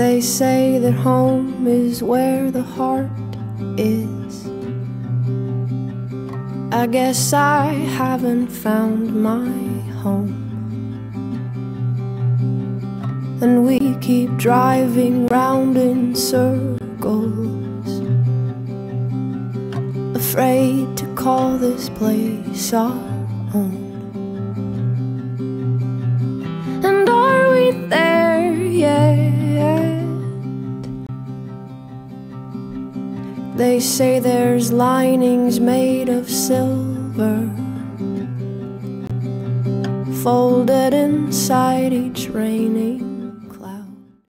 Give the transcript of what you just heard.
They say that home is where the heart is. I guess I haven't found my home. And we keep driving round in circles, afraid to call this place our home. They say there's linings made of silver folded inside each raining